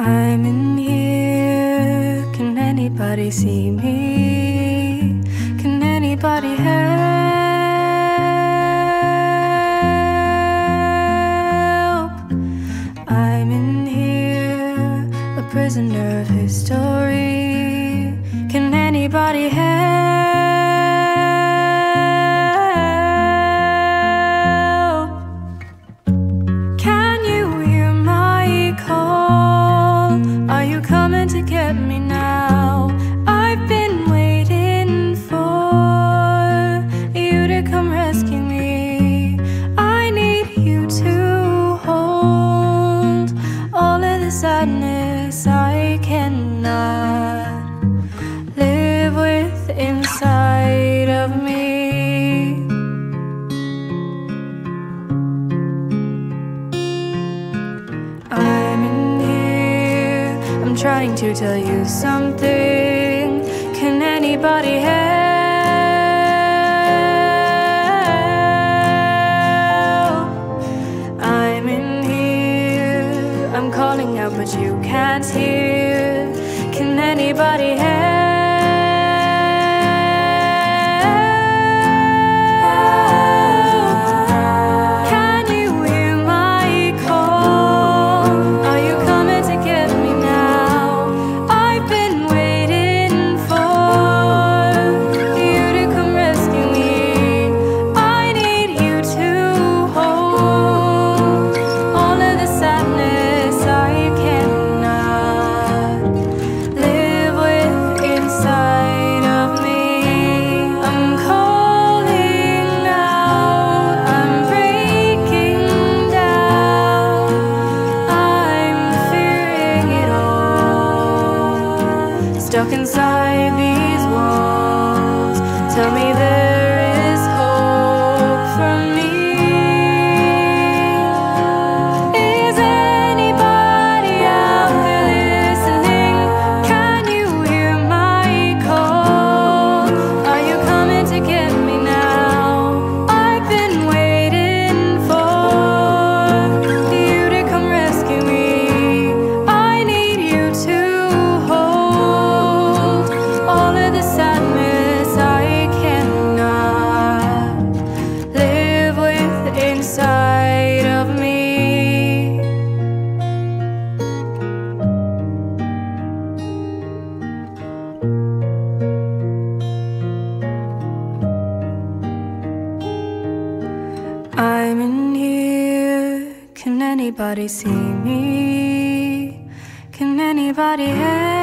I'm in here. Can anybody see me? Can anybody help? I'm in here, a prisoner of history. Can anybody help? trying to tell you something. Can anybody help? I'm in here. I'm calling out, but you can't hear. Can anybody Stuck inside these walls. Tell me this. I'm in here. Can anybody see me? Can anybody hear?